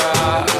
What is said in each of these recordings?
Feels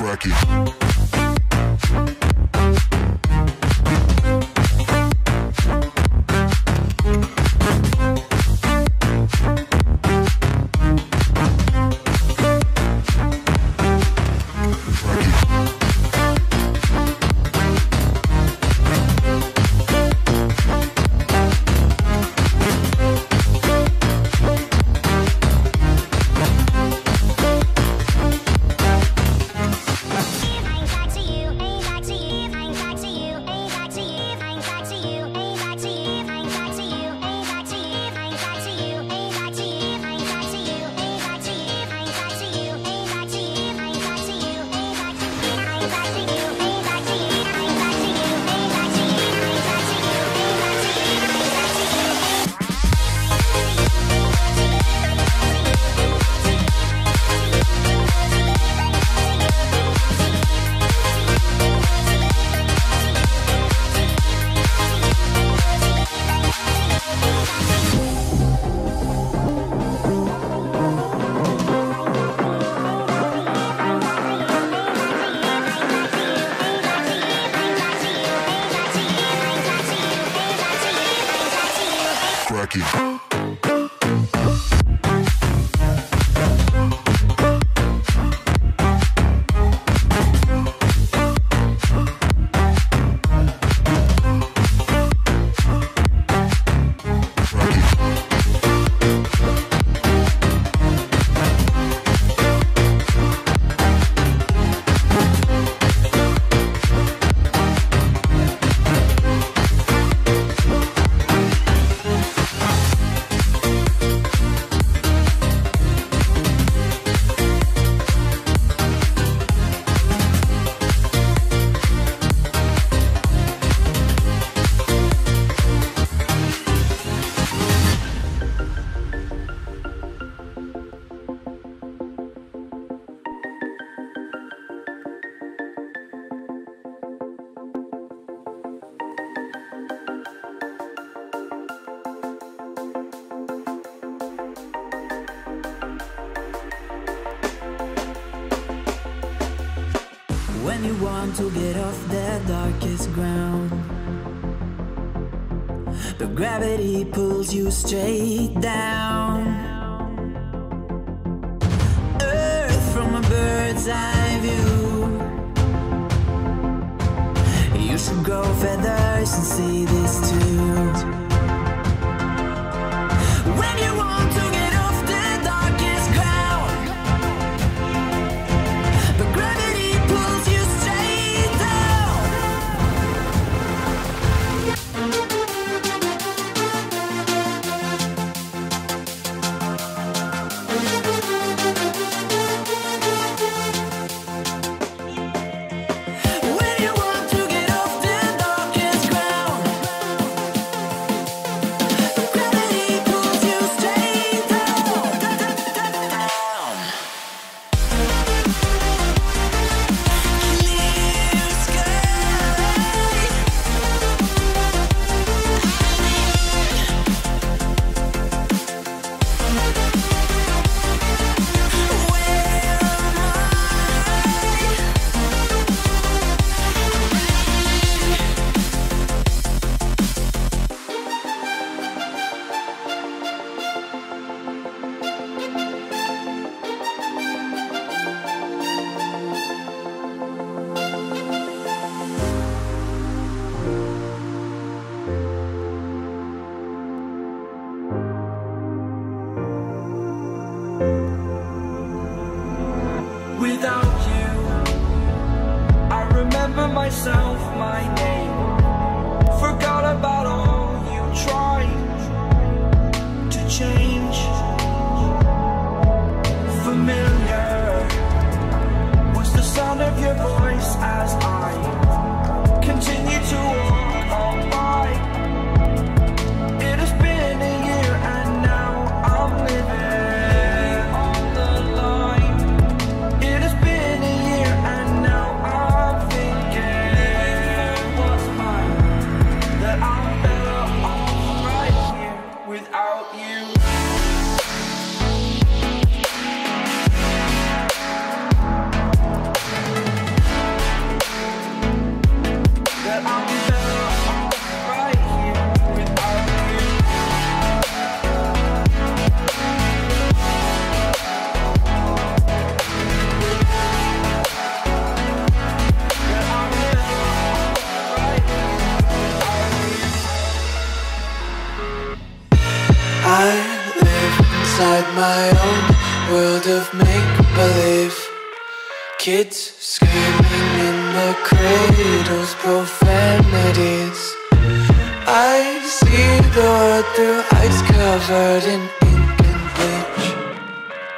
cracking.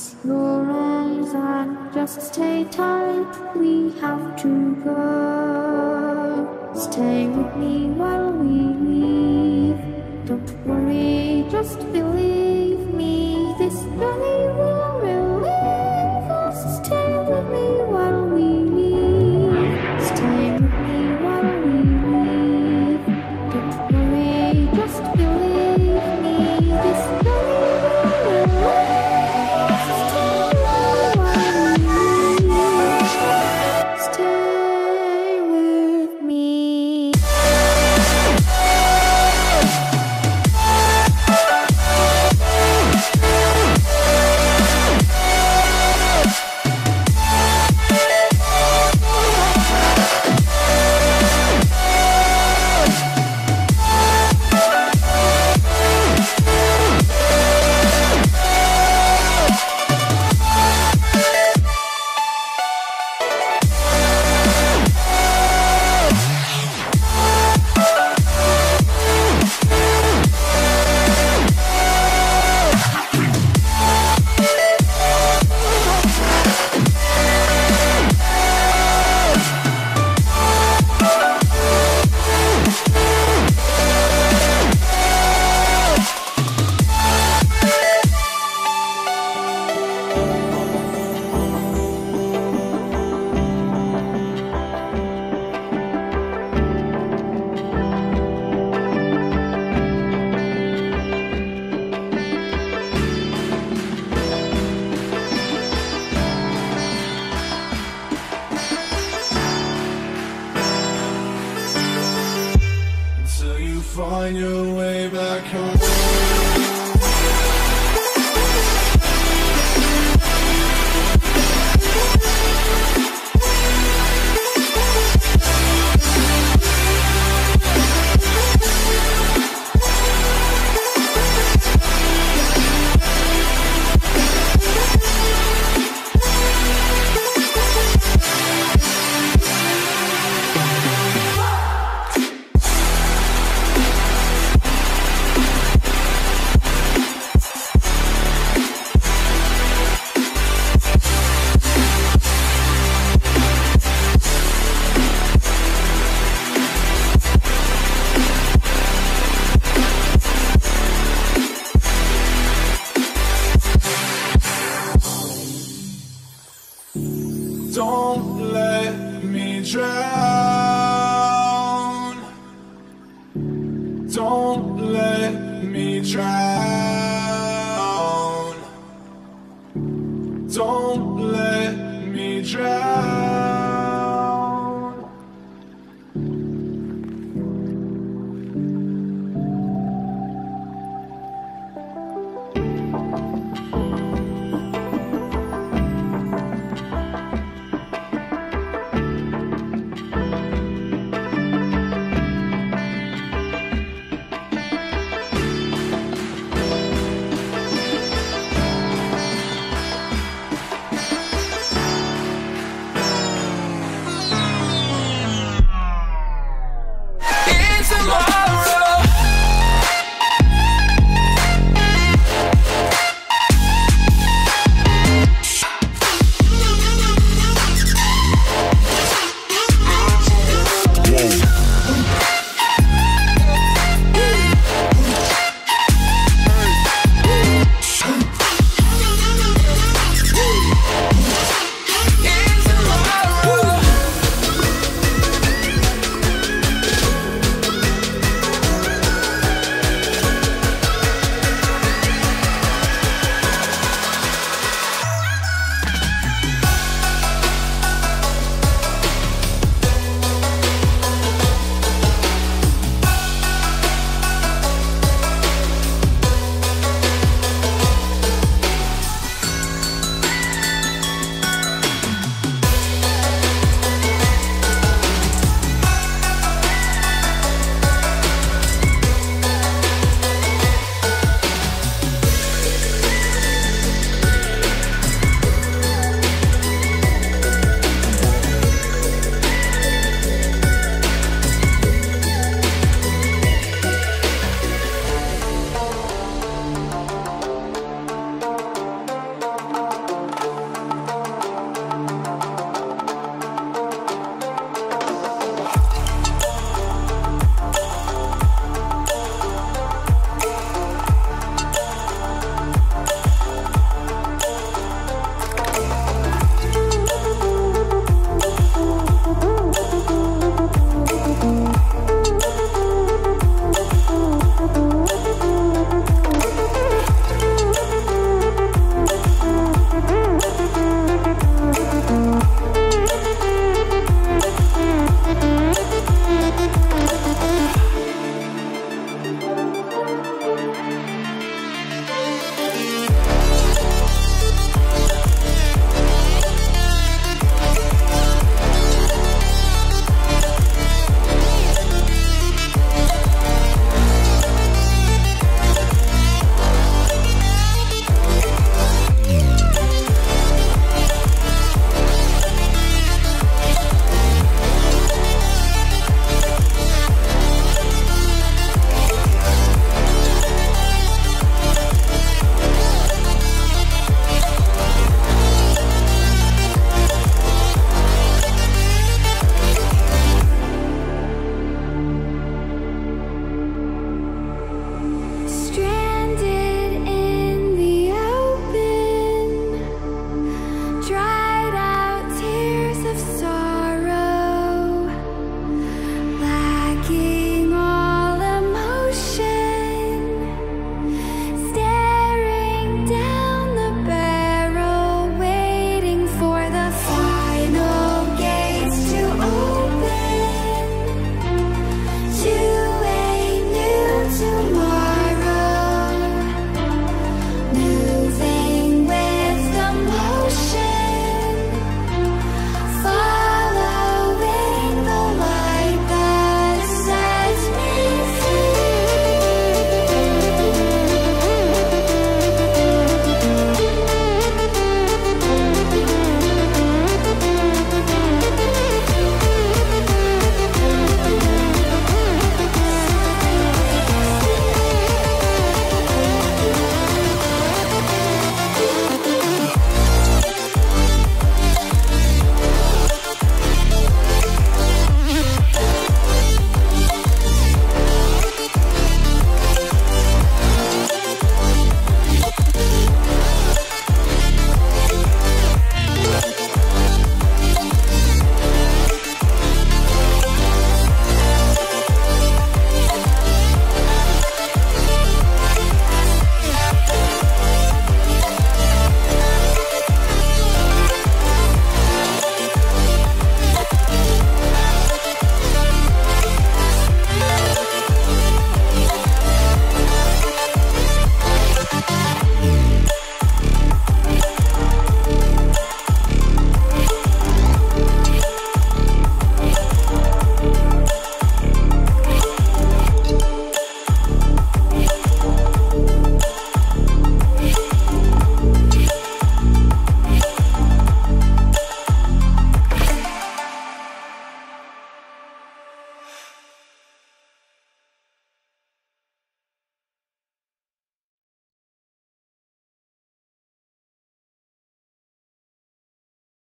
hands. Your arms and just stay tight. We have to go. Stay with me while we leave. Don't worry, just believe.